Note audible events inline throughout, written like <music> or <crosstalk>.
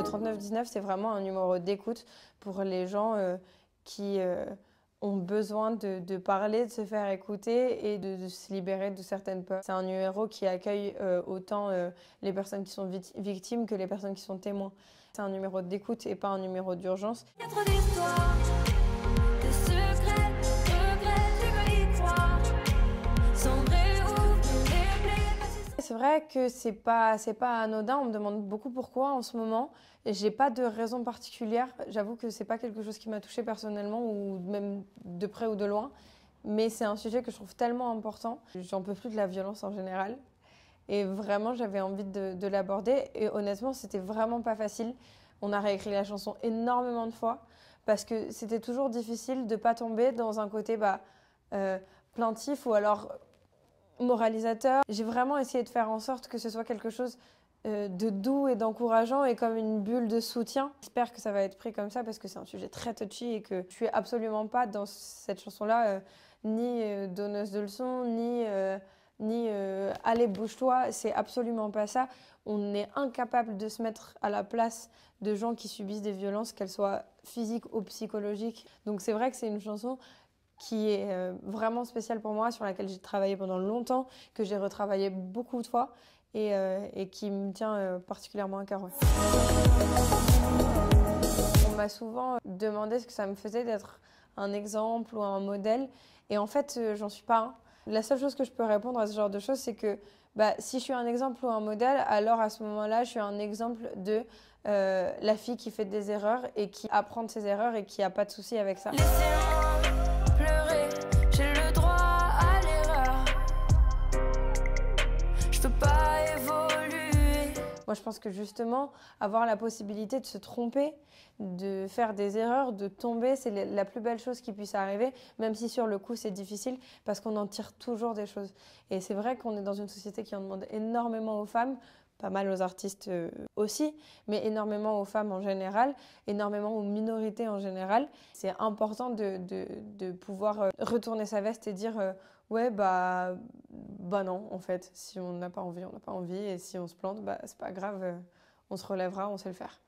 Le 3919, c'est vraiment un numéro d'écoute pour les gens euh, qui euh, ont besoin de, parler, de se faire écouter et de, se libérer de certaines peurs. C'est un numéro qui accueille euh, autant les personnes qui sont victimes que les personnes qui sont témoins. C'est un numéro d'écoute et pas un numéro d'urgence. C'est vrai que c'est pas c'est pas anodin. On me demande beaucoup pourquoi en ce moment. J'ai pas de raison particulière. J'avoue que c'est pas quelque chose qui m'a touchée personnellement ou même de près ou de loin. Mais c'est un sujet que je trouve tellement important. J'en peux plus de la violence en général. Et vraiment, j'avais envie de, de l'aborder. Et honnêtement, c'était vraiment pas facile. On a réécrit la chanson énormément de fois parce que c'était toujours difficile de pas tomber dans un côté bah, euh, plaintif ou alors moralisateur. J'ai vraiment essayé de faire en sorte que ce soit quelque chose euh, de doux et d'encourageant et comme une bulle de soutien. J'espère que ça va être pris comme ça parce que c'est un sujet très touchy et que je suis absolument pas dans cette chanson-là euh, ni euh, donneuse de leçons, ni, ni allez bouge-toi, c'est absolument pas ça. On est incapable de se mettre à la place de gens qui subissent des violences, qu'elles soient physiques ou psychologiques. Donc c'est vrai que c'est une chanson qui est euh, vraiment spéciale pour moi, sur laquelle j'ai travaillé pendant longtemps, que j'ai retravaillé beaucoup de fois et, euh, qui me tient euh, particulièrement à cœur. On m'a souvent demandé ce que ça me faisait d'être un exemple ou un modèle et en fait j'en suis pas un. La seule chose que je peux répondre à ce genre de choses c'est que bah, si je suis un exemple ou un modèle, alors à ce moment-là, je suis un exemple de la fille qui fait des erreurs et qui apprend de ses erreurs et qui a pas de souci avec ça. Moi, je pense que justement, avoir la possibilité de se tromper, de faire des erreurs, de tomber, c'est la plus belle chose qui puisse arriver, même si sur le coup c'est difficile, parce qu'on en tire toujours des choses. Et c'est vrai qu'on est dans une société qui en demande énormément aux femmes, pas mal aux artistes euh, aussi, mais énormément aux femmes en général, énormément aux minorités en général. C'est important de, pouvoir euh, retourner sa veste et dire euh, ouais bah bah non en fait si on n'a pas envie on n'a pas envie et si on se plante bah c'est pas grave on se relèvera on sait le faire.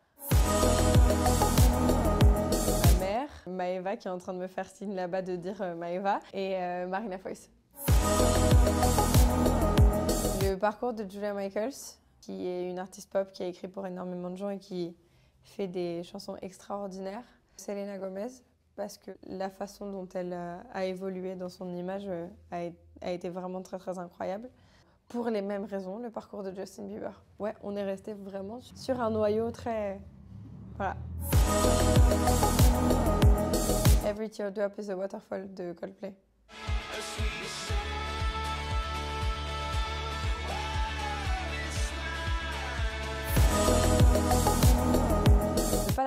Ma mère, Maeva qui est en train de me faire signe là-bas de dire Maeva et euh, Marina Foïs. Le parcours de Julia Michaels qui est une artiste pop qui a écrit pour énormément de gens et qui fait des chansons extraordinaires. Selena Gomez, parce que la façon dont elle a évolué dans son image euh, a, été vraiment très très incroyable. Pour les mêmes raisons, le parcours de Justin Bieber. Ouais, on est resté vraiment sur un noyau très... Voilà. Every teardrop is a waterfall de Coldplay.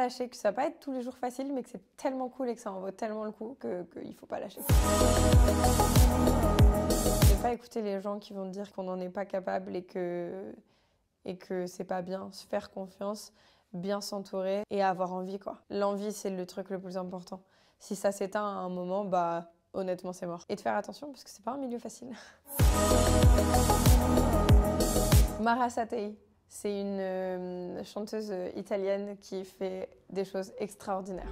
Lâcher, que ça va pas être tous les jours facile, mais que c'est tellement cool et que ça en vaut tellement le coup qu'il que faut pas lâcher. Ne pas écouter les gens qui vont dire qu'on n'en est pas capable et que, et que c'est pas bien. Se faire confiance, bien s'entourer et avoir envie, quoi. L'envie, c'est le truc le plus important. Si ça s'éteint à un moment, bah, honnêtement, c'est mort. Et de faire attention parce que c'est pas un milieu facile. <laughs> Mara Satei. C'est une euh, chanteuse italienne qui fait des choses extraordinaires.